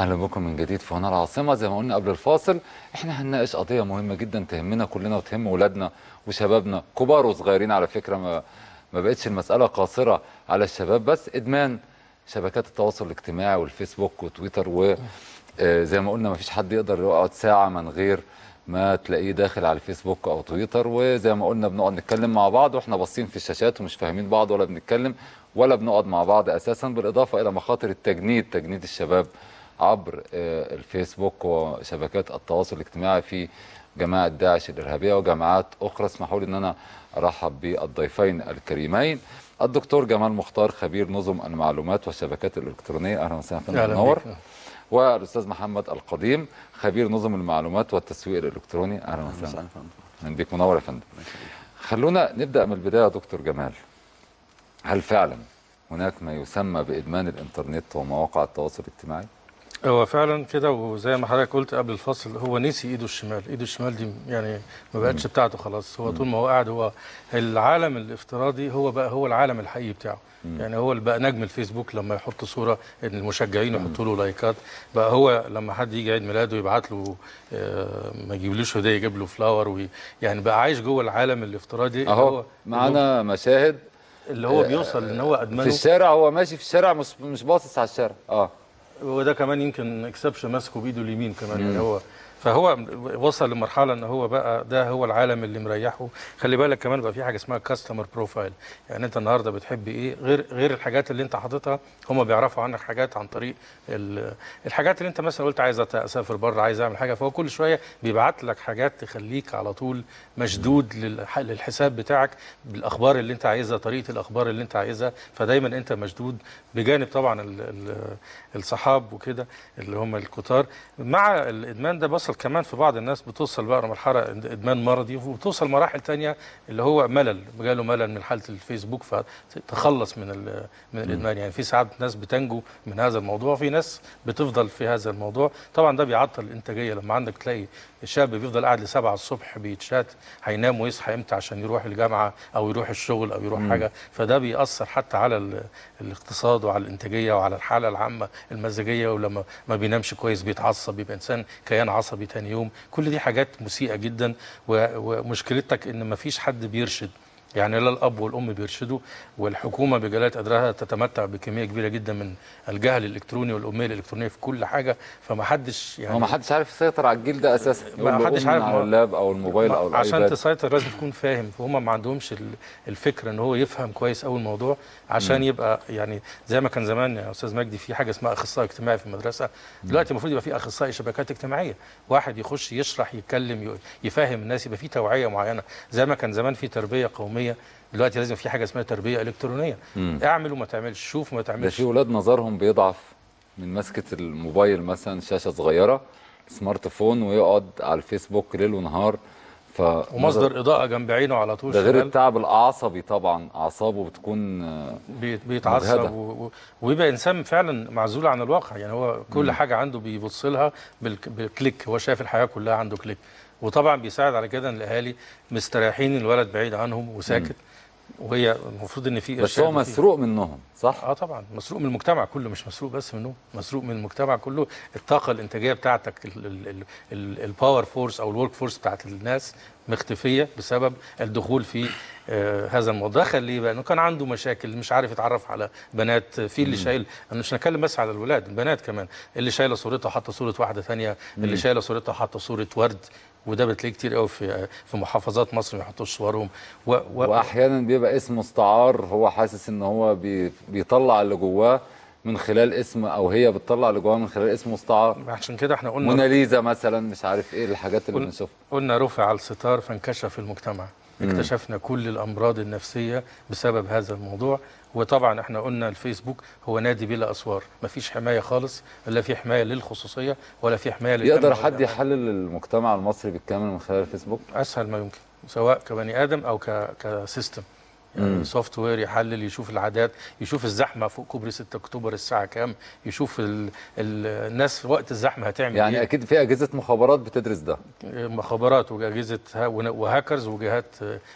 أهلا بكم من جديد في هنا العاصمة. زي ما قلنا قبل الفاصل إحنا هنناقش قضية مهمة جدا تهمنا كلنا وتهم اولادنا وشبابنا كبار وصغيرين على فكرة ما ما بقتش المسألة قاصرة على الشباب بس إدمان شبكات التواصل الاجتماعي والفيسبوك وتويتر وزي ما قلنا ما فيش حد يقدر يقعد ساعة من غير ما تلاقيه داخل على الفيسبوك أو تويتر. وزي ما قلنا بنقعد نتكلم مع بعض وإحنا باصين في الشاشات ومش فاهمين بعض ولا بنتكلم ولا بنقعد مع بعض أساسا بالإضافة إلى مخاطر التجنيد تجنيد الشباب عبر آه، الفيسبوك وشبكات التواصل الاجتماعي في جماعة داعش الإرهابية وجماعات أخرى. اسمحوا لي أن أنا أرحب بالضيفين الكريمين. الدكتور جمال مختار خبير نظم المعلومات والشبكات الإلكترونية. أهلا وسهلا فندم منور. والأستاذ محمد القديم خبير نظم المعلومات والتسويق الإلكتروني. أهلا وسهلا من بيك منور يا فندم. خلونا نبدأ من البداية يا دكتور جمال. هل فعلا هناك ما يسمى بإدمان الإنترنت ومواقع التواصل الاجتماعي؟ هو فعلا كده وزي ما حضرتك قلت قبل الفصل هو نسي إيده الشمال. إيده الشمال دي يعني ما بقتش بتاعته خلاص. هو طول ما هو قاعد هو العالم الافتراضي هو بقى هو العالم الحقيقي بتاعه. يعني هو اللي بقى نجم الفيسبوك لما يحط صورة إن المشجعين يحطوا له لايكات. بقى هو لما حد يجي عيد ميلاده يبعت له آه، ما يجيبلوش هدية يجيب له flower وي يعني بقى عايش جوه العالم الافتراضي. أهو هو معانا مشاهد. اللي هو بيوصل إن هو في ادمنه الشارع هو ماشي في الشارع مش باصص على الشارع. آه. وده كمان يمكن exception ماسكه بإيده اليمين كمان يعني هو فهو وصل لمرحلة إن هو بقى ده هو العالم اللي مريحه. خلي بالك كمان بقى في حاجة اسمها customer profile يعني أنت النهارده بتحب إيه؟ غير غير الحاجات اللي أنت حاططها هم بيعرفوا عنك حاجات عن طريق ال- الحاجات اللي أنت مثلا قلت عايز أسافر بره عايز أعمل حاجة فهو كل شوية بيبعت لك حاجات تخليك على طول مشدود للح- للحساب بتاعك بالأخبار اللي أنت عايزها طريقة الأخبار اللي أنت عايزها. فدايما أنت مشدود بجانب طبعا ال- ال- الصحاب وكده اللي هم الكتار. مع الإدمان ده بصل كمان في بعض الناس بتوصل بقى لمرحلة إدمان مرضي وبتوصل مراحل تانية اللي هو ملل. جاله ملل من حالة الفيسبوك فتخلص من من الإدمان. يعني في ساعات ناس بتنجو من هذا الموضوع في ناس بتفضل في هذا الموضوع. طبعا ده بيعطل الانتاجيه لما عندك تلاقي الشاب بيفضل قاعد لسبعة الصبح بيتشات هينام ويصحى إمتى عشان يروح الجامعة أو يروح الشغل أو يروح حاجة؟ فده بيأثر حتى على ال- الاقتصاد وعلى الإنتاجية وعلى الحالة العامة المزاجية ولما ما بينامش كويس بيتعصب بيبقى إنسان كيان عصبي تاني يوم. كل دي حاجات مسيئة جدا ومشكلتك إن ما فيش حد بيرشد. يعني لا الأب والأم بيرشدوا والحكومة بجلالة قدرها تتمتع بكمية كبيرة جدا من الجهل الإلكتروني والأمية الإلكترونية في كل حاجة فما حدش يعني ما حدش عارف يسيطر على الجيل ده أساسا. ما حدش عارف على اللاب أو الموبايل أو عشان الايباد تسيطر لازم تكون فاهم فهم ما عندهمش ال- الفكرة إن هو يفهم كويس قوي الموضوع عشان يبقى يعني زي ما كان زمان يا أستاذ مجدي في حاجة اسمها أخصائي اجتماعي في المدرسة. دلوقتي المفروض يبقى في أخصائي شبكات اجتماعية. واحد يخش يشرح يتكلم يفهم الناس يبقى في توعية معينة. زي ما كان زمان في تربية قومية دلوقتي لازم في حاجة اسمها تربية إلكترونية. اعمل وما تعملش شوف وما ده تعملش في ولاد نظرهم بيضعف. من مسكة الموبايل مثلا شاشة صغيرة سمارت فون ويقعد على الفيسبوك ليل ونهار. ف ومصدر إضاءة جنب عينه على طول ده غير. التعب العصبي طبعا. أعصابه بتكون بي- بيتعصب. و- ويبقى إنسان فعلا معزول عن الواقع. يعني هو كل حاجة عنده بيبص لها بال c- بال click. هو شايف الحياة كلها عنده click. وطبعا بيساعد على كده إن الأهالي مستريحين الولد بعيد عنهم وساكت وهي المفروض إن في بس هو مسروق منهم صح؟ آه طبعا مسروق من المجتمع كله مش مسروق بس منه مسروق من المجتمع كله. الطاقة الإنتاجية بتاعتك ال power force أو ال workforce بتاعت الناس مختفية بسبب الدخول في آه هذا الموضوع. دخل ليه بقى إنه كان عنده مشاكل مش عارف يتعرف على بنات في اللي شايل أنا مش هنتكلم بس على الولاد البنات كمان. اللي شايلة صورتها حاطة صورة واحدة ثانية اللي شايلة صورتها حاطة صورة ورد. وده بتلاقيه كتير قوي في في محافظات مصر ما يحطوش صورهم. و و وأحيانا بيبقى اسم مستعار هو حاسس إن هو بي بيطلع اللي جواه من خلال اسم أو هي بتطلع اللي جواها من خلال اسم مستعار. عشان كده إحنا قلنا موناليزا مثلا مش عارف إيه الحاجات اللي بنشوفها. قلنا رفع الستار فانكشف المجتمع. اكتشفنا كل الأمراض النفسية بسبب هذا الموضوع. وطبعا إحنا قلنا الفيسبوك هو نادي بلا أسوار. مفيش حماية خالص لا في حماية للخصوصية ولا في حماية للأمن يقدر حد. يحلل المجتمع المصري بالكامل من خلال الفيسبوك؟ أسهل ما يمكن سواء كبني آدم أو ك... ك system. يعني software يحلل يشوف العادات يشوف الزحمة فوق كوبري 6 أكتوبر الساعة كام يشوف ال... ال... الناس في وقت الزحمة هتعمل يعني إيه. أكيد في أجهزة مخابرات بتدرس ده. مخابرات وأجهزة ha- و hackers وجهات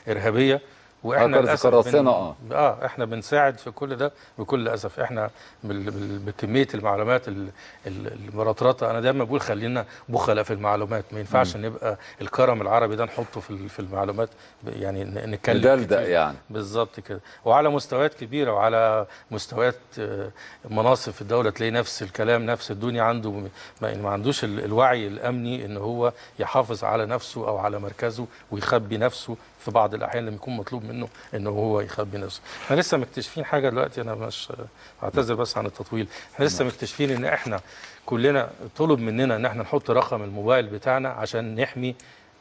إرهابية. وإحنا للأسف آه. آه إحنا بنساعد في كل ده بكل اسف إحنا. بكمية المعلومات ال... ال... المرطرطة أنا دايما بقول خلينا بخلاء في المعلومات ما ينفعش نبقى الكرم العربي ده نحطه في في المعلومات يعني نتكلم كتير. يعني. بالظبط كده وعلى مستويات كبيرة وعلى مستويات آه، مناصب في الدولة تلاقي نفس الكلام نفس الدنيا عنده ما ما عندوش ال- الوعي الأمني إن هو يحافظ على نفسه أو على مركزه ويخبي نفسه في بعض الأحيان لما يكون مطلوب منه إنه هو يخبي نفسه. إحنا لسه مكتشفين حاجة دلوقتي أنا مش اعتذر بس عن التطويل. إحنا لسه مكتشفين إن إحنا كلنا طلب مننا إن إحنا نحط رقم الموبايل بتاعنا عشان نحمي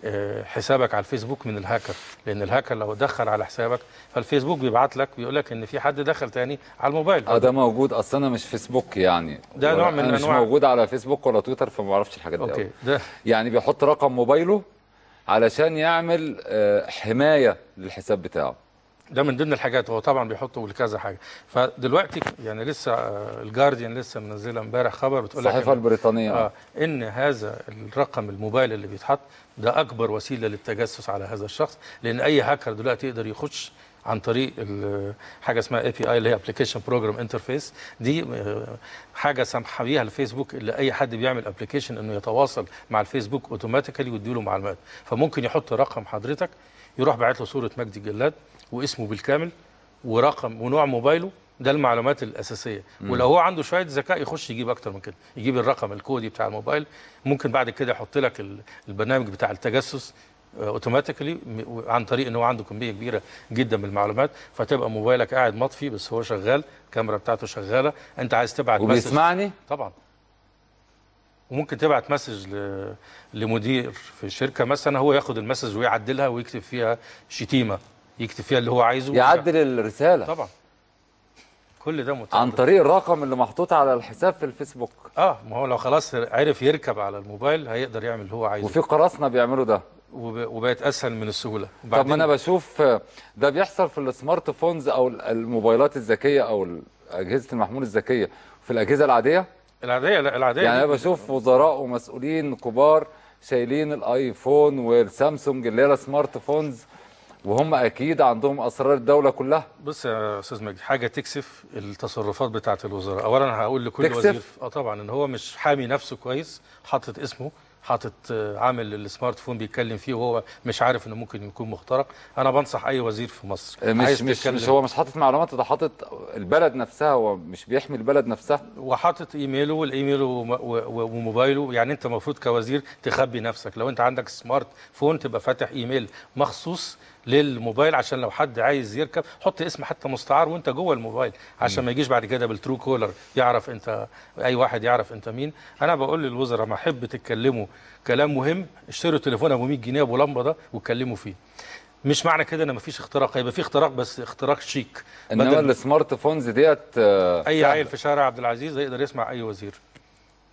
آه، حسابك على الفيسبوك من الهاكر. لأن الهاكر لو دخل على حسابك فالفيسبوك بيبعت لك بيقول لك إن في حد دخل تاني على الموبايل. آه ده موجود أصل أنا مش فيسبوك يعني. ده نوع من أنا مش موجود على فيسبوك ولا تويتر فما أعرفش الحاجات دي OK. ده يعني بيحط رقم موبايله علشان يعمل آه، حماية للحساب بتاعه. ده من ضمن الحاجات. هو طبعا بيحطوا لكذا حاجة. فدلوقتي يعني لسه آه، الجارديان لسه منزله امبارح خبر بتقول لك الصحيفه إن- البريطانية. آه إن هذا الرقم الموبايل اللي بيتحط ده أكبر وسيلة للتجسس على هذا الشخص لأن أي هاكر دلوقتي يقدر يخش عن طريق حاجة اسمها API اللي هي application program interface دي آه، حاجة سامحة بيها الفيسبوك اللي أي حد بيعمل application إنه يتواصل مع الفيسبوك automatically ويديله معلومات. فممكن يحط رقم حضرتك يروح باعت له صورة مجدي الجلاد واسمه بالكامل ورقم ونوع موبايله. ده المعلومات الأساسية. ولو هو عنده شوية ذكاء يخش يجيب أكتر من كده. يجيب الرقم الكودي بتاع الموبايل. ممكن بعد كده يحط لك ال- البرنامج بتاع التجسس. automatically عن طريق إن هو عنده كمية كبيرة جدا من المعلومات فتبقى موبايلك قاعد مطفي بس هو شغال الكاميرا بتاعته شغالة. أنت عايز تبعت message وبيسمعني؟ طبعا. وممكن تبعت message ل... لمدير في الشركة مثلا هو ياخد ال message ويعدلها ويكتب فيها شتيمة يكتب فيها اللي هو عايزه. يعدل الرسالة. طبعا. كل ده عن متعب طريق الرقم اللي محطوط على الحساب في الفيسبوك. آه ما هو لو خلاص عرف يركب على الموبايل هيقدر يعمل اللي هو عايزه. وفي قراصنة بيعملوا ده. وبقت أسهل من السهولة. طب ما أنا بشوف ده بيحصل في ال smart phones أو ال- الموبايلات الذكية أو أجهزة المحمول الذكية. في الأجهزة العادية؟ العادية لا العادية يعني أنا بشوف وزراء ومسؤولين كبار شايلين الآيفون والسامسونج اللي هي ال smart phones وهم أكيد عندهم أسرار الدولة كلها. بص يا أستاذ مجدي حاجة تكسف التصرفات بتاعة الوزراء. اولا هقول لكل تكسف؟ وزير آه طبعا إن هو مش حامي نفسه كويس حاطط اسمه. حاطط آه، عامل ال smart phone بيتكلم فيه وهو مش عارف إنه ممكن يكون مخترق. أنا بنصح أي وزير في مصر مش عايز مش تتكلم. مش هو مش حاطط معلومات ده حاطط البلد نفسها هو مش بيحمي البلد نفسها. وحاطط إيميله والايميل وموبايله. يعني أنت المفروض كوزير تخبي نفسك. لو أنت عندك smart phone تبقى فاتح إيميل مخصوص للموبايل عشان لو حد عايز يركب حط اسم حتى مستعار وانت جوه الموبايل عشان ما يجيش بعد كده بال Truecaller يعرف انت أي واحد يعرف انت مين. أنا بقول للوزراء ما أحب تتكلموا كلام مهم اشتروا تليفون أبو 100 جنيه أبو لمبة ده واتكلموا فيه. مش معنى كده إن مفيش اختراق هيبقى في اختراق بس اختراق شيك. إنما ال smart phones ديت آه، أي. عيل في شارع عبد العزيز هيقدر يسمع أي وزير.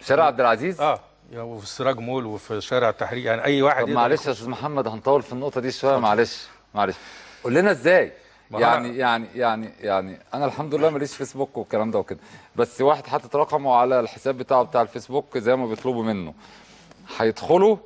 شارع عبد العزيز؟ آه وفي السراج مول وفي شارع التحرير يعني أي واحد طب يقدر معلش. يا أستاذ محمد هنطول في النقطة دي شوية معلش. معلش. قول لنا إزاي؟ يعني يعني يعني يعني أنا الحمد لله ماليش فيسبوك والكلام ده وكده. بس واحد حاطط رقمه على الحساب بتاعه بتاع الفيسبوك زي ما بيطلبوا منه. هيدخلوا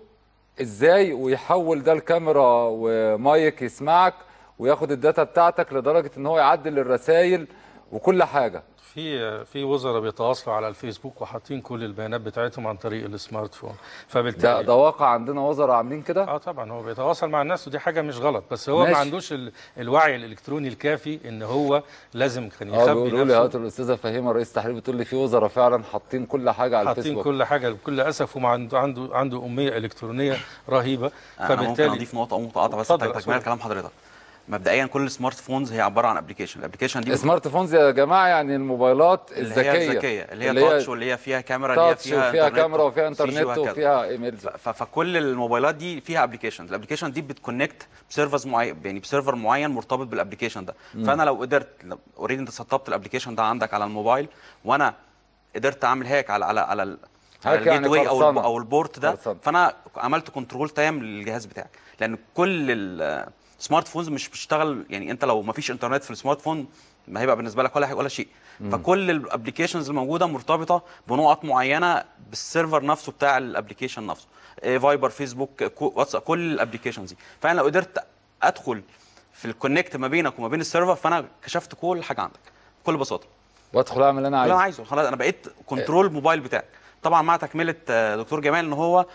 إزاي ويحول ده الكاميرا ومايك يسمعك وياخد ال data بتاعتك لدرجة إن هو يعدل الرسائل وكل حاجة. في في وزراء بيتواصلوا على الفيسبوك وحاطين كل البيانات بتاعتهم عن طريق ال smart phone. ده فبالتالي ده واقع عندنا وزراء عاملين كده؟ آه طبعا هو بيتواصل مع الناس ودي حاجة مش غلط بس هو ماشي. ما عندوش ال... الوعي الإلكتروني الكافي إن هو لازم كان آه يخبي بيقولوا لي هاتوا نفسه الأستاذة فهيمة رئيس تحرير بتقول لي في وزراء فعلا حاطين كل حاجة على حاطين الفيسبوك. كل حاجة بكل أسف وما عنده عنده عنده اميه إلكترونية رهيبة. أنا ممكن فبالتالي أضيف نقطة أو متقاطعه بس تكمله. كلام حضرتك. مبدئيا كل ال smart phones هي عبارة عن application ال application دي smart phones يا جماعة يعني الموبايلات اللي هي الذكية الذكية اللي هي touch واللي هي فيها كاميرا اللي هي فيها وفيها كاميرا وفيها 3G انترنت. وفيها ايميل ف- فكل الموبايلات دي فيها applications ال application دي بت connect ب servers معين يعني ب server معين مرتبط بال application ده فأنا لو قدرت already أنت سطبت ال application ده عندك على الموبايل وأنا قدرت أعمل hack على على على ال- على hack يعني ال gateway أو. أو ال port ده. فأنا عملت control تام للجهاز بتاعك لأن كل ال smart phones مش بتشتغل يعني انت لو ما فيش انترنت في ال smart phone ما هيبقى بالنسبة لك ولا ولا شيء. فكل ال applications الموجودة مرتبطة بنقط معينة بال server نفسه بتاع ال application نفسه. إيه، فايبر فيسبوك واتساب كل ال applications دي. فأنا لو قدرت أدخل في ال connect ما بينك وما بين السيرفر فأنا كشفت كل حاجة عندك بكل بساطة. وأدخل أعمل اللي أنا اللي أنا عايزه. عايزه. خلاص أنا بقيت control موبايل بتاعك طبعا مع تكملة آه، دكتور جمال إن هو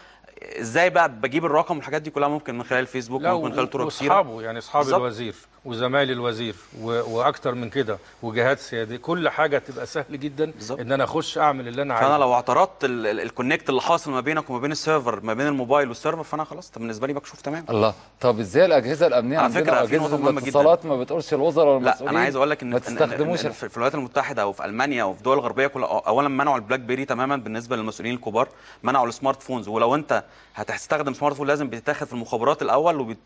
إزاي بقى بجيب الرقم والحاجات دي كلها ممكن من خلال الفيسبوك لا ممكن من خلال طرق كتيرة؟ واصحابه يعني أصحاب. الوزير وزمايل الوزير و... وأكتر من كده وجهات سياديه كل حاجة تبقى سهل جدا بالظبط. إن أنا أخش أعمل اللي أنا عايزه. فانا لو اعترضت ال- ال- ال connect اللي حاصل ما بينك وما بين السيرفر ما بين الموبايل والسيرفر فأنا خلاص طب بالنسبة لي مكشوف تمام. الله. طب إزاي الأجهزة الأمنية على مهمة جداً. الاتصالات ما بتقولش الوزراء لا والمسؤولين. أنا عايز أقول لك إن ما إن- إن- تستخدموش إن في الولايات المتحدة وفي ألمانيا وفي الدول الغربيه كلها اولا منعوا البلاك بيري تماما بالنسبة للمسؤولين الكبار منعوا ال smart phones. ولو أنت هتستخدم smart phone لازم بيتاخد في المخابرات الأول وبيت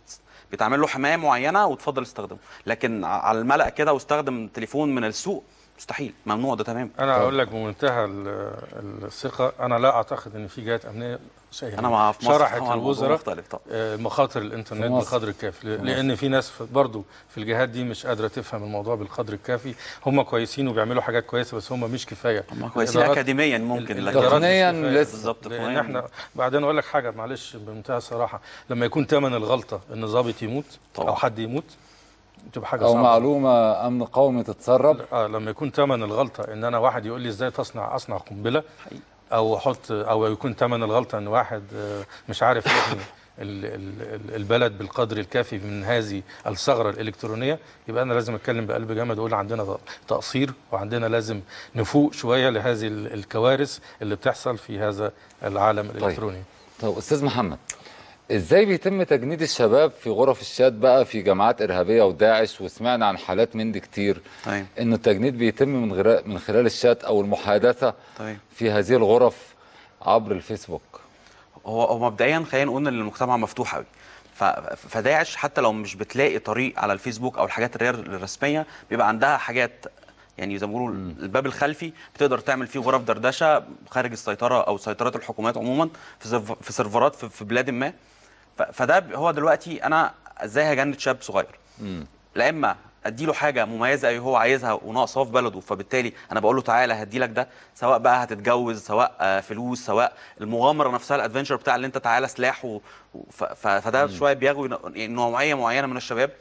بيتعمل له حماية معينة وتفضل استخدمه. لكن على الملأ كده واستخدم تليفون من السوق مستحيل ممنوع ده تمام أنا أقول لك بمنتهى ال- الثقة أنا لا أعتقد إن في جهات أمنية شيء أنا مع في مصر شرحت الوزراء آه، مخاطر الإنترنت. بالقدر الكافي لأن في ناس برضو في الجهات دي مش قادرة تفهم الموضوع بالقدر الكافي هم كويسين وبيعملوا حاجات كويسة بس هم مش كفاية هم كويسين اكاديميا ممكن تقنياً. لسه. بالظبط لأن. إحنا بعدين أقول لك حاجة معلش بمنتهى الصراحة لما يكون ثمن الغلطة إن ضابط يموت طبعاً. أو حد يموت تبقى حاجة أو صعبة. معلومة امن قومي تتسرب. آه لما يكون ثمن الغلطة إن أنا واحد يقول لي إزاي تصنع أصنع قنبلة أو أحط أو يكون ثمن الغلطة إن واحد آه، مش عارف ال- ال- البلد بالقدر الكافي من هذه الثغرة الإلكترونية يبقى أنا لازم أتكلم بقلب جامد أقول عندنا تقصير وعندنا لازم نفوق شوية لهذه ال- الكوارث اللي بتحصل في هذا العالم الإلكتروني. طب أستاذ محمد. إزاي بيتم تجنيد الشباب في غرف الشات بقى في جماعات إرهابية وداعش؟ وسمعنا عن حالات من دي كتير. طيب. انه التجنيد بيتم من غير من خلال الشات أو المحادثة طيب. في هذه الغرف عبر الفيسبوك. هو هو مبدئيا خلينا نقول إن المجتمع مفتوح قوي فداعش حتى لو مش بتلاقي طريق على الفيسبوك أو الحاجات الرسمية بيبقى عندها حاجات يعني زي ما بيقولوا الباب الخلفي بتقدر تعمل فيه غرف دردشة خارج السيطرة أو سيطره الحكومات عموما في سيرف- في سيرفرات في بلاد ما. فده هو دلوقتي أنا إزاي هجند شاب صغير؟ لا إما أديله حاجة مميزة اي هو عايزها وناقصاه في بلده فبالتالي أنا بقول له تعالى هدي لك ده سواء بقى هتتجوز سواء آه، فلوس سواء المغامرة نفسها الأدفنشر بتاع اللي أنت تعالى سلاح و... ف... فده شوية بيغوي نوعية معينة من الشباب.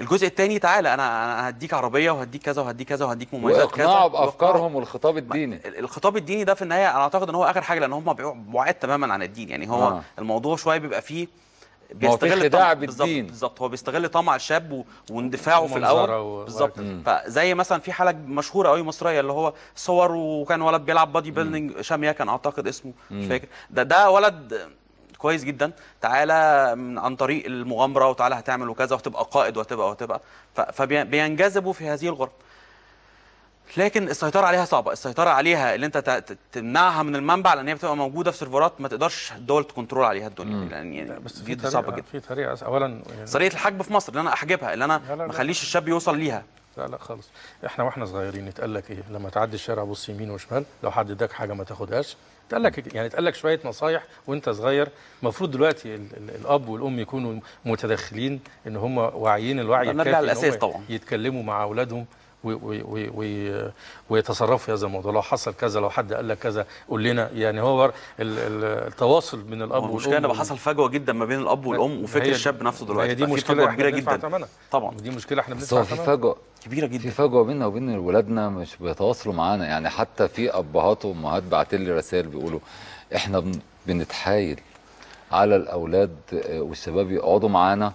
الجزء الثاني تعالى أنا أنا هديك عربية وهديك كذا وهديك كذا وهديك مميزات كذا. وإقناعه. بأفكارهم والخطاب الديني. ال- الخطاب الديني ده في النهاية أنا أعتقد إن هو آخر حاجة لأن هم بعاد تماما عن الدين. يعني هو آه. الموضوع شوية بيبقى فيه في خداع بالدين. بالظبط هو بيستغل طمع الشاب و... واندفاعه في الأول. و- بالظبط. فزي مثلا في حالة مشهورة قوي مصرية اللي هو صور وكان ولد بيلعب body building شاميه كان أعتقد اسمه مش فاكر. ده ده ولد كويس جدا. تعالى من- عن طريق المغامرة وتعالى هتعمل وكذا وهتبقى قائد وهتبقى وهتبقى. فبينجذبوا في هذه الغرف لكن السيطرة عليها صعبة. السيطرة عليها اللي انت تمنعها من المنبع لأن هي بتبقى موجودة في سيرفرات ما تقدرش الدول ت control عليها الدنيا. لأن يعني بس في طريقه صعبة جدا. في طريقة اولا يعني طريقه الحجب في مصر ان أنا أحجبها اللي أنا ما. أخليش الشاب يوصل ليها. لا لا خالص. إحنا وإحنا صغيرين يتقال لك إيه؟ لما تعدي الشارع بص يمين وشمال لو حد اداك حاجة ما تاخدهاش. اتقال لك يعني اتقال لك شوية نصايح وأنت صغير المفروض دلوقتي ال ال الأب والأم يكونوا متدخلين إن هم واعيين الوعي الكافي طبعاً. يتكلموا مع أولادهم ويتصرفوا في هذا الموضوع. لو حصل كذا لو حد قال لك كذا قول لنا. يعني هو ال- ال- التواصل بين الأب والأم المشكلة ان بقى حصل فجوة جدا ما بين الأب والأم وفكر الشاب نفسه دلوقتي. هي دي في مشكلة كبيرة جدا. طبعا. دي مشكلة إحنا بندفع في ثمنها. فجوة كبيرة في جدا فجوة بيننا وبين ولادنا مش بيتواصلوا معانا. يعني حتى في أبهات وأمهات بعتوا لي رسائل بيقولوا إحنا بن- بنتحايل على الأولاد آه، والشباب يقعدوا معانا.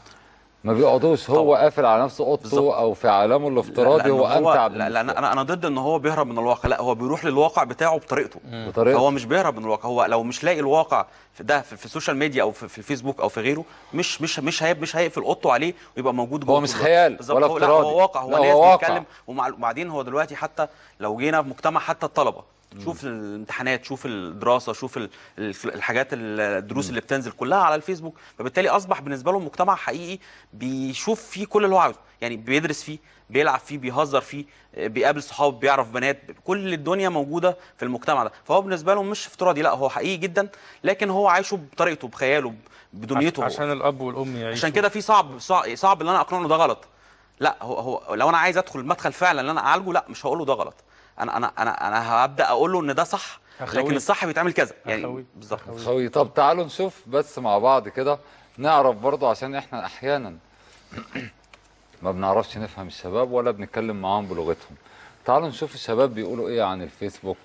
ما بيقعدوش هو. قافل على نفسه أوضته. أو في عالمه الافتراضي هو أمتع لا لا أنا أنا ضد إن هو بيهرب من الواقع لا هو بيروح للواقع بتاعه بطريقته له. بطريقه فهو مش بيهرب من الواقع هو لو مش لاقي الواقع في ده في, في ال social media أو في, في الفيسبوك أو في غيره مش مش مش هيب مش هيقفل أوضته عليه ويبقى موجود جوه هو مش. خيال ولا هو لا افتراضي. هو واقع هو لا، هو ناس واقع. بيتكلم ومع- وبعدين هو دلوقتي حتى لو جينا في مجتمع حتى الطلبة شوف الامتحانات شوف الدراسة شوف ال- ال- الحاجات ال- الدروس اللي بتنزل كلها على الفيسبوك. فبالتالي أصبح بالنسبة لهم مجتمع حقيقي بيشوف فيه كل اللي هو عاوزه. يعني بيدرس فيه بيلعب فيه بيهزر فيه بيقابل صحاب بيعرف بنات. كل الدنيا موجودة في المجتمع ده. فهو بالنسبة لهم مش افتراضي لا هو حقيقي جدا لكن هو عايشه بطريقته بخياله بدنيته. عشان الأب والأم يعيشوا. عشان كده في صعب صعب, ان أنا أقنعه ده غلط. لا هو هو لو أنا عايز أدخل المدخل فعلا ان أنا اعالجه لا مش هقول له ده غلط. أنا أنا أنا أنا هبدأ أقول له إن ده صح. لكن الصح بيتعمل كذا. يعني بالظبط. خوي طب تعالوا نشوف بس مع بعض كده نعرف برضو عشان إحنا أحيانا ما بنعرفش نفهم الشباب ولا بنتكلم معاهم بلغتهم تعالوا نشوف الشباب بيقولوا إيه عن الفيسبوك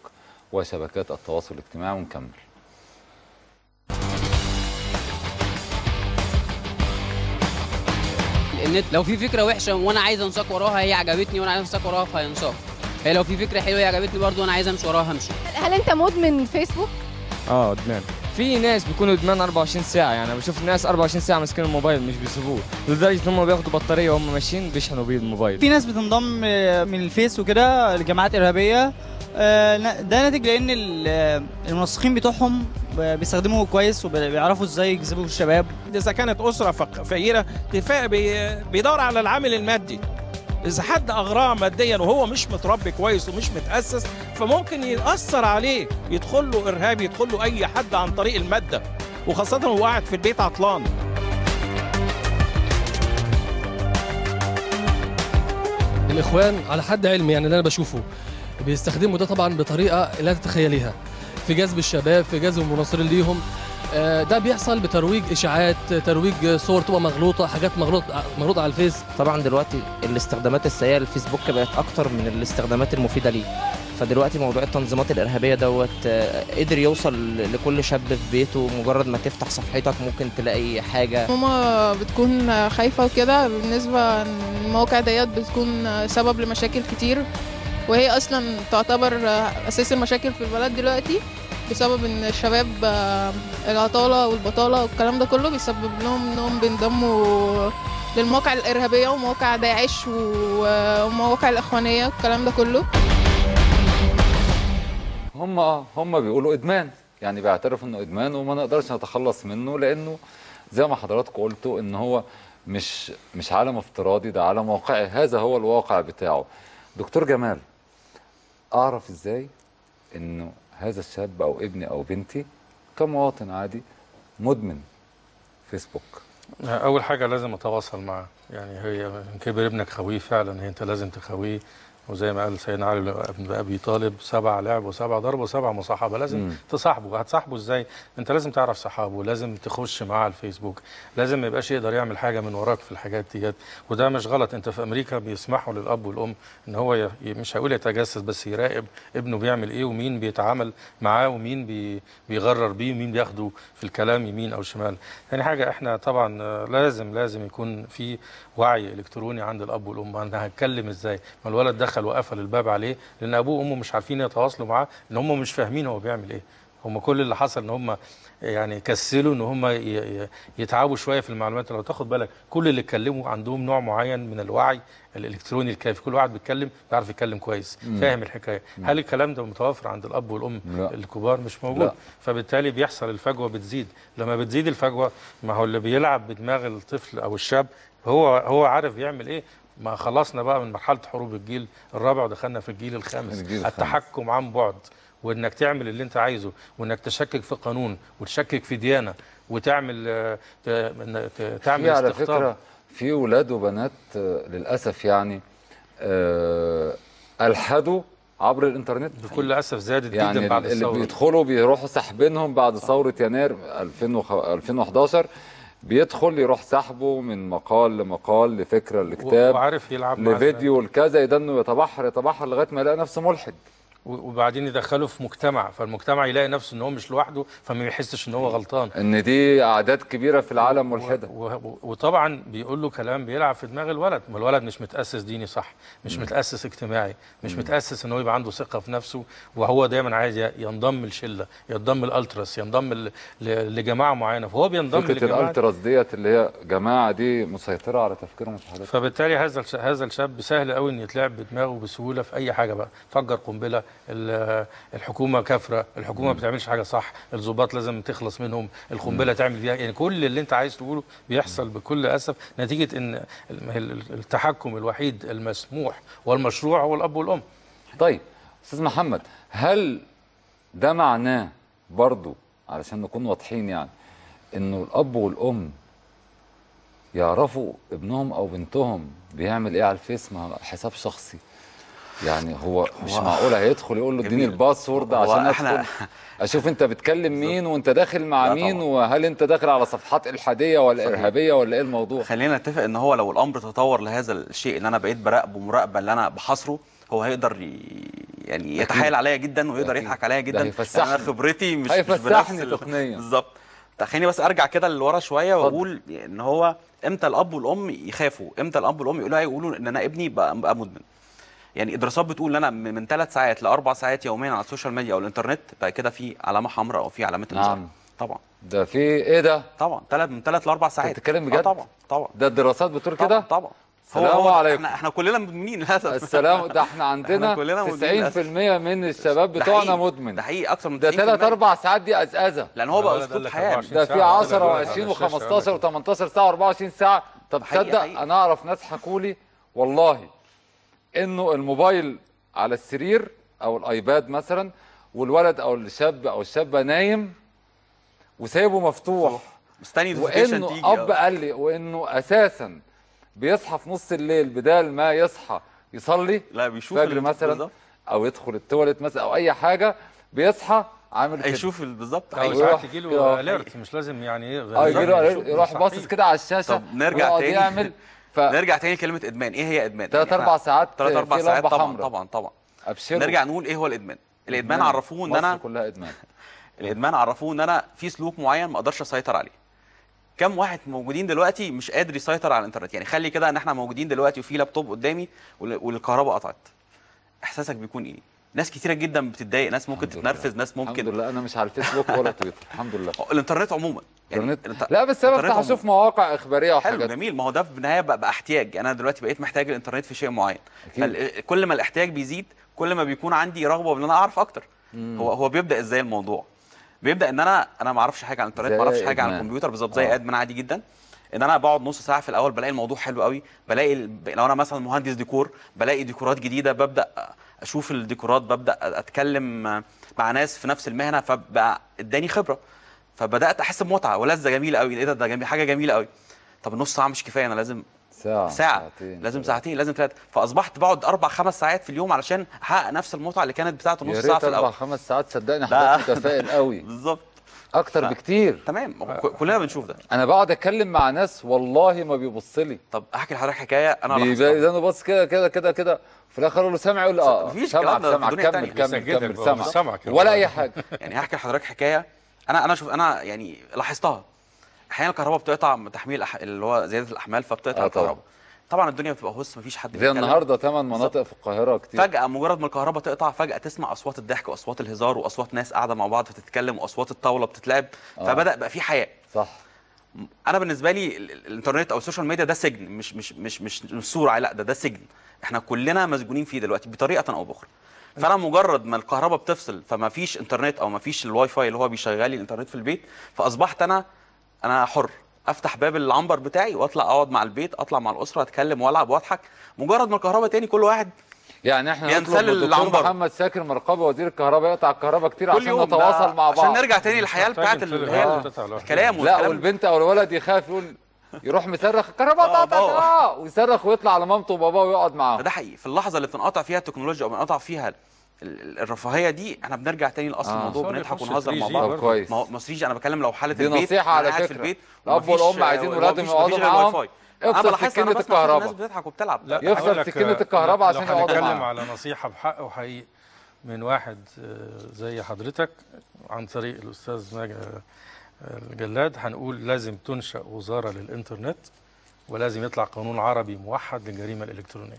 وشبكات التواصل الاجتماعي ونكمل النت لو في فكرة وحشة وأنا عايز أنساق وراها هي عجبتني وأنا عايز أنساق وراها فهينساق هي لو في فكرة حلوة هي عجبتني برضو وأنا عايز أمشي وراها همشي. هل أنت مدمن فيسبوك؟ آه إدمان. في ناس بيكونوا إدمان 24 ساعة يعني أنا بشوف ناس 24 ساعة ماسكين الموبايل مش بيسيبوه. لدرجة إن هم بياخدوا بطارية وهم ماشيين بيشحنوا بيه الموبايل. في ناس بتنضم آه، من الفيس وكده لجماعات إرهابية. آه، ده ناتج لأن آه، المنسقين بتوعهم بيستخدموا كويس وبيعرفوا إزاي يجذبوا الشباب. إذا كانت أسرة فق- فقيرة بيدور على العامل المادي. إذا حد أغراه ماديا وهو مش متربي كويس ومش متأسس فممكن يأثر عليه يدخل له ارهابي يدخل له أي حد عن طريق المادة وخاصة هو قاعد في البيت عطلان. الإخوان على حد علمي يعني اللي أنا بشوفه بيستخدموا ده طبعا بطريقة لا تتخيليها. في جذب الشباب في جذب المناصرين ليهم ده بيحصل بترويج إشاعات ترويج صور تبقى مغلوطة حاجات مغلوطه مغلوطة على الفيس. طبعا دلوقتي الاستخدامات السيئة للفيسبوك بقت أكتر من الاستخدامات المفيدة ليه. فدلوقتي موضوع التنظيمات الإرهابية دوت آه، قدر يوصل لكل شاب في بيته مجرد ما تفتح صفحتك ممكن تلاقي حاجة. ماما بتكون خايفة وكده بالنسبة إن المواقع ديت بتكون سبب لمشاكل كتير وهي أصلا تعتبر أساس المشاكل في البلد دلوقتي. بسبب إن الشباب العطالة والبطالة والكلام ده كله بيسبب لهم إنهم بينضموا للمواقع الإرهابية ومواقع داعش ومواقع الإخوانية والكلام ده كله. هم هم بيقولوا إدمان يعني بيعترفوا إنه إدمان وما نقدرش نتخلص منه لأنه زي ما حضراتكم قلتوا إن هو مش مش عالم افتراضي ده عالم واقعي. هذا هو الواقع بتاعه. دكتور جمال أعرف إزاي إنه هذا الشاب أو ابني أو بنتي كمواطن عادي مدمن فيسبوك. أول حاجة لازم أتواصل معاه. يعني هي كبر ابنك خويه فعلا هي أنت لازم تخويه. وزي ما قال سيدنا علي بن أبي طالب سبع لعب وسبع ضرب وسبع مصاحبة. لازم مم. تصاحبه. هتصاحبه إزاي؟ أنت لازم تعرف صحابه لازم تخش معاه على الفيسبوك لازم ما يبقاش يقدر يعمل حاجة من وراك في الحاجات ديت. وده مش غلط. أنت في أمريكا بيسمحوا للأب والأم إن هو ي... مش هقول يتجسس بس يراقب ابنه بيعمل إيه ومين بيتعامل معاه ومين بي... بيغرر بيه ومين بياخده في الكلام يمين أو شمال. تاني حاجة إحنا طبعا لازم لازم يكون في وعي إلكتروني عند الأب والأم. أنا هتكلم إزاي؟ ما الولد دخل وقفل الباب عليه لأن أبوه وأمه مش عارفين يتواصلوا معاه إن هم مش فاهمين هو بيعمل إيه. هم كل اللي حصل إن هم يعني كسلوا إن هم يتعبوا شوية في المعلومات. لو تاخد بالك كل اللي اتكلموا عندهم نوع معين من الوعي الإلكتروني الكافي. كل واحد بيتكلم بيعرف يتكلم كويس مم. فاهم الحكاية. هل الكلام ده متوفر عند الأب والأم لا. الكبار؟ مش موجود. لا. فبالتالي بيحصل الفجوة بتزيد. لما بتزيد الفجوة ما هو اللي بيلعب بدماغ الطفل أو الشاب هو هو عارف يعمل إيه ما خلصنا بقى من مرحلة حروب الجيل الرابع ودخلنا في الجيل الخامس الجيل الخامس. التحكم عن بعد وإنك تعمل اللي أنت عايزه وإنك تشكك في قانون وتشكك في ديانة وتعمل آه، تعمل في على. فكرة في ولاد وبنات آه، للأسف يعني آه، ألحدوا عبر الإنترنت بكل أسف زادت يعني جدا بعد اللي الثورة بيدخلوا بيروحوا ساحبينهم بعد ثورة يناير 2000 وخ- 2011 بيدخل يروح سحبه من مقال لمقال لفكرة لكتاب وعارف يلعب لفيديو لكذا يدنه يتبحر يتبحر لغاية ما يلاقي نفسه ملحد. وبعدين يدخله في مجتمع فالمجتمع يلاقي نفسه إن هو مش لوحده فما يحسش إن هو غلطان. إن دي أعداد كبيرة في العالم ملحده وطبعا بيقول له كلام بيلعب في دماغ الولد ما الولد مش متأسس ديني صح مش متأسس اجتماعي مش متأسس إن هو يبقى عنده ثقة في نفسه وهو دايما عايز ينضم لشلة ينضم الالتراس ينضم لجماعة معينة فهو بينضم فكرة الألتراس ديت اللي هي جماعة دي مسيطرة على تفكيرهم مش حضرتك فبالتالي هذا الش- هذا الشاب سهل قوي إن يتلعب بدماغه بسهولة في أي حاجة بقى فجر قنبلة الحكومة كافرة الحكومة ما بتعملش حاجة صح الضباط لازم تخلص منهم القنبلة تعمل فيها يعني كل اللي انت عايز تقوله بيحصل بكل أسف. نتيجة إن ال- ال- التحكم الوحيد المسموح والمشروع هو الأب والأم. طيب أستاذ محمد هل ده معناه برضو علشان نكون واضحين يعني إنه الأب والأم يعرفوا ابنهم أو بنتهم بيعمل إيه على الفيس مع حساب شخصي؟ يعني هو مش معقول هيدخل يقول له اديني. ال password عشان أدخل أشوف أنت بتكلم مين وأنت داخل مع مين. وهل أنت داخل على صفحات إلحادية ولا. إرهابية ولا إيه الموضوع خلينا نتفق إن هو لو الأمر تطور لهذا الشيء إن أنا بقيت براقبه مراقبه اللي أنا بحاصره هو هيقدر. يعني يتحايل عليا جدا ويقدر. يضحك عليا جدا. لأن أنا خبرتي مش مش بنفس تقنياً. بالظبط خليني بس أرجع كده لورا شوية وأقول إن هو إمتى الأب والأم يخافوا إمتى الأب والأم يقولوا يقولوا إن أنا ابني بقى مدمن يعني الدراسات بتقول إن أنا من من ثلاث ساعات لأربع ساعات يوميا على ال social media أو الإنترنت بقى كده في علامة حمراء أو في علامه انذار نعم. طبعا. ده في إيه ده؟ طبعا. ثلاث من ثلاث لأربع ساعات. بتتكلم آه بجد؟ طبعا طبعا. ده الدراسات بتقول طبعا كده؟ طبعا. السلام هو- هو عليكم. إحنا إحنا كلنا مدمنين. للاسف السلام ده إحنا عندنا مدمنين. 90% من الشباب ده بتوعنا. مدمن. ده حقيقي. أكثر من ده 90% 3 4 ساعات دي أزأزة. لأن هو بقى أسلوب حياة. 24 ده في ساعة. 10 على و20 الشاشة و15 و18 ساعة و24 ساعة. طب حقيقي- تصدق. أنا أعرف ناس حكوا لي والله. إنه الموبايل على السرير أو الآيباد مثلا والولد أو الشاب أو الشابة نايم وسايبه مفتوح مستني وإنه تيجي أب. قال لي وإنه أساسا بيصحى في نص الليل بدال ما يصحى يصلي لا بيشوف فجر مثلا. أو يدخل التواليت مثلا أو أي حاجة بيصحى عامل كده هيشوف ال- بالظبط أو حقيقي. ساعات يروح يجي. له اليرت مش لازم يعني إيه يروح. باصص كده على الشاشة طب نرجع تاني يعمل ف نرجع تاني لكلمة إدمان. إيه هي إدمان؟ تلات أربع ساعات ثلاث أربع ساعات طبعا حمراء. طبعا طبعا. ابشروا نرجع نقول إيه هو الإدمان؟ الإدمان. عرفوه إن أنا كلها إدمان. الإدمان عرفوه إن أنا في سلوك معين ما أقدرش أسيطر عليه. كم واحد موجودين دلوقتي مش قادر يسيطر على الإنترنت؟ يعني خلي كده إن إحنا موجودين دلوقتي وفي لابتوب قدامي وال- والكهرباء قطعت. إحساسك بيكون إيه؟ ناس كتيرة جدا بتتضايق ناس ممكن الحمد. تتنرفز ناس الحمد ممكن لله. أنا مش على الفيسبوك ولا تويتر. الحمد لله. الانترنت عموما. الانت- لا بس أنا بفتح. أشوف مواقع إخبارية حلو وحاجات جميل. ما هو ده في النهاية بقى, بقى احتياج. أنا دلوقتي بقيت محتاج الانترنت في شيء معين. فكل ما الاحتياج بيزيد كل ما بيكون عندي رغبة ان أنا أعرف أكتر. هو هو بيبدأ إزاي الموضوع؟ بيبدأ إن أنا أنا ما أعرفش حاجة عن الانترنت ما أعرفش حاجة عن. الكمبيوتر بالظبط زي آه. إدمان عادي جدا. إن أنا بقعد نص ساعة في الأول بلاقي الموضوع حلو قوي بلاقي لو أنا مثلا مهندس ديكور بلاقي ديكورات جديدة ببدأ أشوف الديكورات ببدأ أتكلم مع ناس في نفس المهنة فبقى إداني خبرة. فبدأت أحس بمتعة. ولذه جميلة قوي إيه ده؟ ده جميل حاجة جميلة قوي طب النص ساعة مش كفاية أنا لازم ساعة ساعة. ساعتين لازم ساعتين لازم ثلاثة. فأصبحت بقعد أربع خمس ساعات في اليوم علشان أحقق نفس المتعة اللي كانت بتاعته يا نص ريت ساعة في أربع الأول خمس ساعات صدقني حضرتك متفائل قوي بالظبط. أكتر ف- بكتير. تمام. كلنا بنشوف ده. أنا بقعد أتكلم مع ناس والله ما بيبص لي. طب أحكي لحضرتك حكاية أنا بيبقى أنا باص كده كده كده كده. في الآخر أقول له سامع يقول لي آه مفيش سامعك كلام ده، سامعك. الدنيا كمل. كمل كمل. سامعك. ولا أي حاجة. يعني هحكي لحضرتك حكاية. أنا أنا شوف أنا يعني لاحظتها. أحيانا الكهرباء بتقطع تحميل أح... اللي هو زيادة الأحمال فبتقطع آه، الكهرباء. طبعا. الدنيا بتبقى هص مفيش حد زي. النهارده ثمان مناطق في القاهرة كتير. فجأة مجرد ما الكهرباء تقطع فجأة تسمع أصوات الضحك وأصوات الهزار وأصوات ناس قاعدة مع بعض بتتكلم وأصوات الطاولة بتتلعب. آه. فبدأ بقى في حياة. صح. أنا بالنسبة لي ال- ال- الإنترنت أو ال social media ده سجن مش مش مش مش مش صورة لا ده ده سجن. إحنا كلنا مسجونين فيه دلوقتي بطريقة أو بأخرى. فأنا مجرد ما الكهرباء بتفصل فما فيش إنترنت أو ما فيش الواي فاي اللي هو بيشغل لي الإنترنت في البيت فأصبحت أنا أنا حر. افتح باب العنبر بتاعي واطلع اقعد مع البيت اطلع مع الاسره اتكلم والعب واضحك مجرد ما الكهرباء تاني كل واحد يعني إحنا نطلب من الدكتور العنبر. محمد ساكر مرقبي وزير الكهرباء يقطع الكهرباء كتير عشان نتواصل مع بعض عشان نرجع تاني للحياة بتاعت اللي هي. الكلام لا والبنت أو الولد يخاف يقول يروح مصرخ الكهرباء آه، قطعت بابا. آه ويصرخ ويطلع على مامته وباباه ويقعد معاهم ده حقيقي في اللحظة اللي بتنقطع فيها التكنولوجيا أو بنقطع فيها الرفاهية دي إحنا بنرجع تاني لأصل آه. الموضوع بنضحك ونهزر 3G مع بعض برضه. كويس ما مصريش أنا بكلم لو حالة دي البيت نصيحة أنا على قاعد في. البيت الأب ومفيش- والأم عايزين ومفيش- ولادهم يقعدوا معاهم. افصل صوت الكهرباء. الناس بتضحك وبتلعب لا يفصل سكينة آه، الكهرباء عشان يقعدوا هنتكلم معاهم. على نصيحة بحق وحقيقي من واحد آه، زي حضرتك عن طريق الأستاذ ماجد آه، الجلاد هنقول لازم تنشأ وزارة للإنترنت ولازم يطلع قانون عربي موحد للجريمة الإلكترونية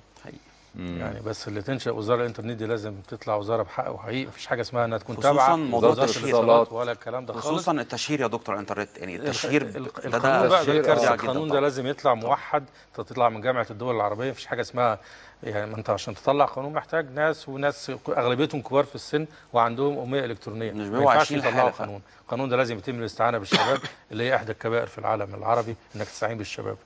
مم. يعني بس اللي تنشأ وزارة الإنترنت دي لازم تطلع وزارة بحق وحقيقي مفيش حاجة اسمها إنها تكون خصوصاً تابعة موضوع. الاتصالات ولا الكلام ده خالص خصوصا التشهير يا دكتور الانترنت يعني التشهير ال- ال- ده- ده القانون ده. القانون ده لازم يطلع موحد تطلع من جامعة الدول العربية مفيش حاجة اسمها يعني ما انت عشان تطلع قانون محتاج ناس وناس أغلبيتهم كبار في السن وعندهم أمية إلكترونية مش ما ينفعش يطلعوا. قانون القانون ده لازم يتم الاستعانة بالشباب اللي هي إحدى الكبائر في العالم العربي إنك تستعين بالشباب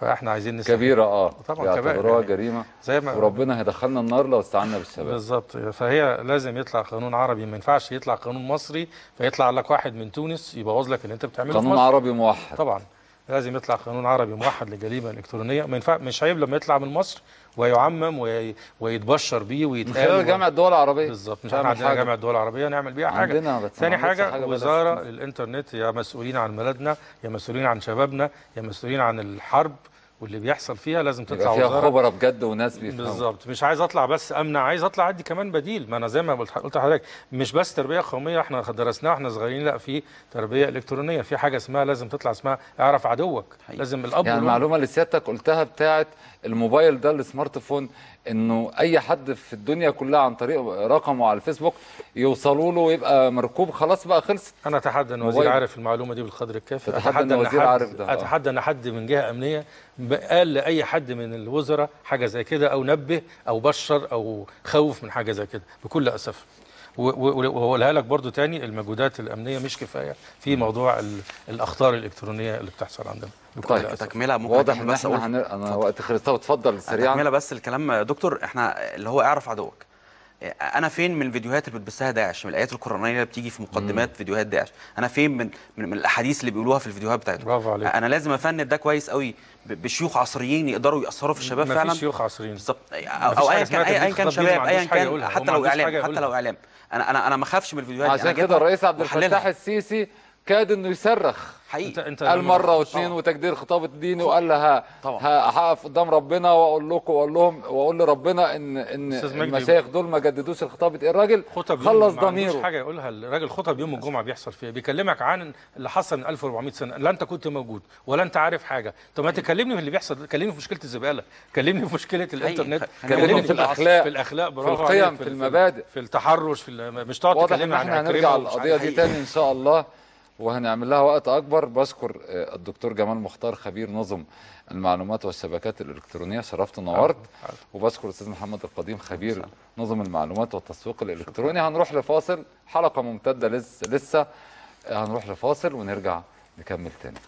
فاحنا عايزين نستعين كبيرة آه. طبعا يعتبروها يعني. جريمة. زي ما وربنا هيدخلنا النار لو استعنا بالشباب بالظبط. فهي لازم يطلع قانون عربي. ما ينفعش يطلع قانون مصري فيطلع لك واحد من تونس يبوظ لك اللي انت بتعمله في قانون مصر. عربي موحد. طبعا. لازم يطلع قانون عربي موحد للجريمه الالكترونيه ما ينفع مش عيب لما يطلع من مصر ويعمم وي- ويتبشر بيه من ويتقال خلال جامعة الدول العربيه بالظبط. مش عندنا. جامعة الدول العربيه نعمل بيها حاجة. عندنا ثاني حاجة حاجة وزارة. الإنترنت يا مسؤولين عن بلدنا يا مسؤولين عن شبابنا يا مسؤولين عن الحرب واللي بيحصل فيها لازم تطلع فيها وزارة. خبراء بجد وناس بيفهموا. بالظبط. مش عايز اطلع بس امنع عايز اطلع ادي كمان بديل. ما أنا زي ما قلت قلت لحضرتك مش بس تربية قومية إحنا درسناها وإحنا صغيرين لا في تربية إلكترونية في حاجة اسمها لازم تطلع اسمها اعرف عدوك. لازم الأب يعني المعلومة اللي سيادتك قلتها بتاعت الموبايل ده السمارت فون إنه أي حد في الدنيا كلها عن طريق رقمه على الفيسبوك يوصلوا له ويبقى مركوب خلاص بقى خلص أنا أتحدى إن الوزير موبايل. عارف المعلومة دي بالقدر الكافي تتحدى إن إن الوزير حد عارف ده، آه. أتحدى إن حد من جهة أمنية قال لأي حد من الوزراء حاجة زي كده أو نبه أو بشر أو خوف من حاجة زي كده بكل أسف وهقولها لك برضو تاني المجهودات الأمنية مش كفاية. في موضوع ال- الأخطار الإلكترونية اللي بتحصل عندنا. طيب أسف. تكملة ممكن واضح إن بس إحنا؟ هن... أنا وقت خلص طب اتفضل سريعا. تكملة بس الكلام دكتور إحنا اللي هو اعرف عدوك. أنا فين من الفيديوهات اللي بتبثها داعش؟ من الآيات القرآنية اللي بتيجي في مقدمات فيديوهات داعش. أنا فين من من, من الأحاديث اللي بيقولوها في الفيديوهات بتاعتهم؟ برافو عليك. أنا لازم أفند ده كويس قوي بشيوخ عصريين يقدروا يأثروا في الشباب مفيش فعلا؟ شيوخ عصريين. بالظبط. مفيش أو ايا كان ايا كان شباب ايا كان حتى لو إعلام حتى. لو إعلام. أنا أنا أنا ما اخافش من الفيديوهات دي. عشان كده الرئيس عبد. الفتاح السيسي كاد إنه يصرخ. حقيقي. انت أنت قال لما- مرة واثنين وتجدير خطاب الديني وقال لها طبعا. هقف قدام ربنا وأقول لكم وأقول لهم وأقول لربنا ان إن المشايخ دول ما جددوش الخطاب الراجل. خلص ضميره. حاجة يقولها الراجل خطب يوم الجمعة بيحصل فيها. بيكلمك عن اللي حصل من 1400 سنة. لا أنت كنت موجود ولا أنت عارف حاجة. طب ما تكلمني في اللي بيحصل. كلمني في مشكلة الزبالة. كلمني في مشكلة الإنترنت. كلمني في الأخلاق، في الأخلاق في برافو القيم، عليك، في المبادئ. في التحرش في مش تقعد تكلمني عن هنرجع القضية دي إيه. تاني إن شاء الله. وهنعمل لها وقت أكبر. بشكر آه، الدكتور جمال مختار خبير نظم المعلومات والشبكات الإلكترونية شرفت ونورت وبشكر الأستاذ محمد القديم خبير نظم المعلومات والتسويق الإلكتروني. هنروح لفاصل. حلقة ممتدة لسه لسه. آه، هنروح لفاصل ونرجع نكمل تاني.